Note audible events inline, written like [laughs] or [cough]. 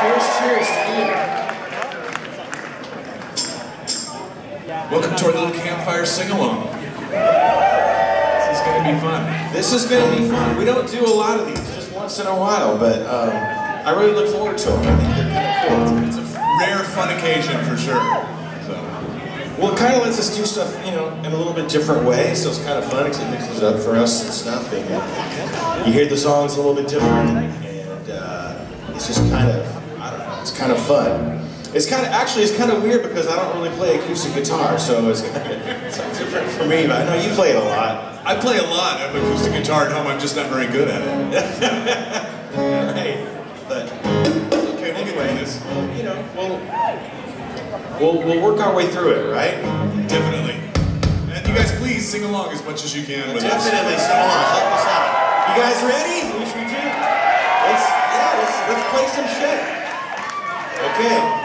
Cheers, cheers Welcome to our little campfire sing-along. This is gonna be fun. This is going to be fun. We don't do a lot of these, just once in a while, but um, I really look forward to them. I think they're kind of cool. It's a rare, fun occasion for sure. So, Well, it kind of lets us do stuff, you know, in a little bit different way, so it's kind of fun because it mixes it up for us and stuff. And uh, you hear the songs a little bit different, and uh, it's just kind of, I don't know, it's kind of fun. It's kind of, actually, it's kind of weird because I don't really play acoustic guitar, so it's, it's different for me, but I know you play it a lot. I play a lot of acoustic guitar at home. I'm just not very good at it. [laughs] right. But Okay, we'll get through this. you know, we'll, we'll we'll work our way through it, right? Definitely. And you guys, please sing along as much as you can with us. Definitely, so on, help us out. You guys ready? We